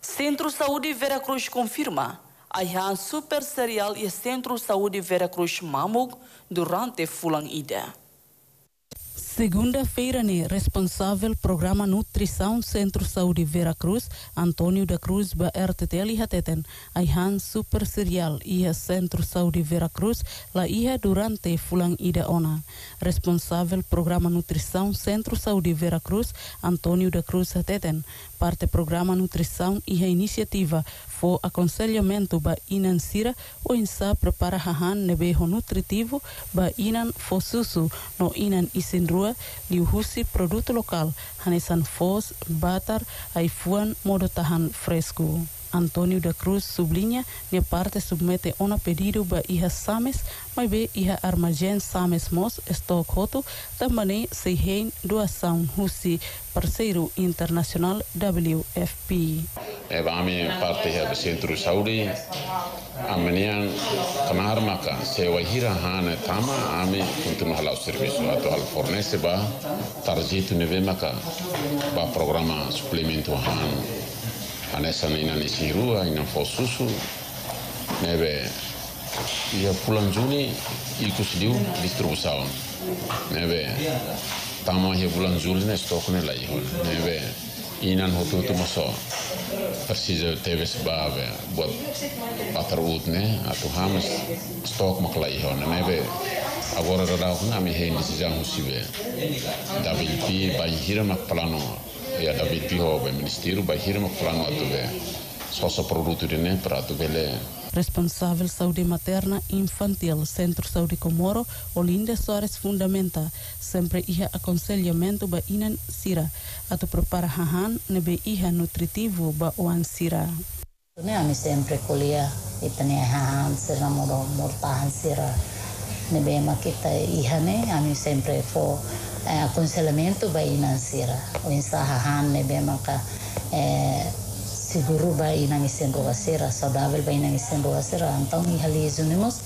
Centrul Saúde Vera Cruz confirma Aihan super serial e Centrul Saúde Vera Cruz Mamug durante Fulang Ida. Segunda-feira, né, responsável programa Nutrição Centro Saúde Vera Cruz, Antônio da Cruz, ba RTTL Hateten, Aihan Super Serial ia Centro Saúde Vera Cruz, la ia durante fulang ida ona. Responsável programa Nutrição Centro Saúde Vera Cruz, Antônio da Cruz Hateten, parte programa Nutrição e a iniciativa for aconselhamento ba inan sira o insa prepara hahan nebeho nutritivo ba inan fo susu no inan isin rua liuhusi produto lokal hanesan fos batar aifuan modo tahan fresco. Antônio da Cruz sublinha que parte submete um pedido para iha sames, mas be iha armazém sames mos estoque hoto, também se rein doação husi parceiro internacional WFP. É vami parte do centro de saúde, amanian kamar maka sewahira hana tama ami untuk halau servisu. Atau hal fornese ba tarjit neve maka ba programa suplemento han. Hanesa nina nisirua ina fosusu. Neve ia pulan juni iku sidiu distribusau neve tama ia pulan juli ne stokne lai neve inan hotu tu αφαιρσίζεται σπάβε, μπορεί να τραγούδνε, να του χάμες στόχο μα κλαίχο, να μην αγόρα τα ράχουν, να μην χέντε στις άγχους σιβέ. Τα βιλτή, παγιχείρα μα πλάνο, για τα βιλτή χώπε, μινιστήρου, παγιχείρα μα πλάνο ατουβέ. Sosa produto de ne para atu bele Responsável Saúde Materna Infantil Centro Saúde Comoro Olinda Soares fundamenta. Sempre ia aconselhamento ba inan sira. Atu prepara hahan nebe iha nutritivo ba oan sira. Ne ami sempre kolia itane hahan sira moro mortahan sira. Nebe makita iha ne ami sempre fo eh, aconselhamento vai inansira o insahahan ne be maka eh, සිදුරු බයි නමිසෙන්රුවසේර සොදාවල් බයි නමිසෙන්රුවසේර අන්තම් ඉහ ලීසුනිමොස්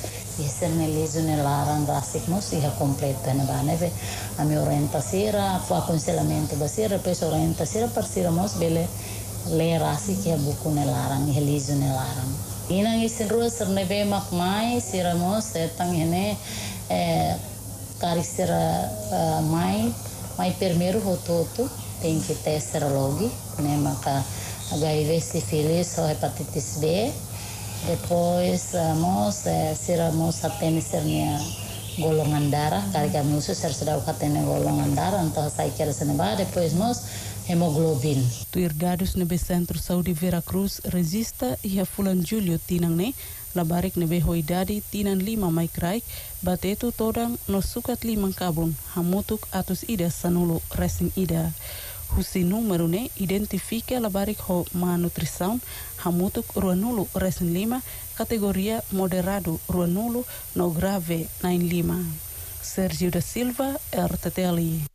ඉස්සරනේ ලීසුනේ ලාරන් රාසික්මොස් ඉහ කොම්ප්ලේට් වෙනවා නෙවෙ අමි ඔරියන්තසේර ෆා කොන්සෙලමෙන්තු බසේර පෙස ඔරියන්තසේර පර්සිරමොස් බෙලේ le rasi kia buku ne larang he lizu ne larang ina ngisin ruwa sirne be sira mo setang hene eh, karik sira eh, mai mai permeru hotu hotu tengki te sira logi. Ne maka HIV sífilis ou hepatitis B depois nós uh, seramos apenas sernia golongan darah kali kami usus ser sudah katene golongan darah então saya kira seneba depois nós hemoglobin. Tu irgados nebe Centro Vera Cruz resista e a fulan Julio tinang labarik nebe hoidadi tinan lima mai kraik batetu todang no sukat lima kabun hamutuk atus ida sanulu resing ida. Husi número ne identifica labarik ho malnutrição hamutuk ruanulu resing lima categoria moderado ruanulu no grave nain lima. Sergio da Silva, RTTLI.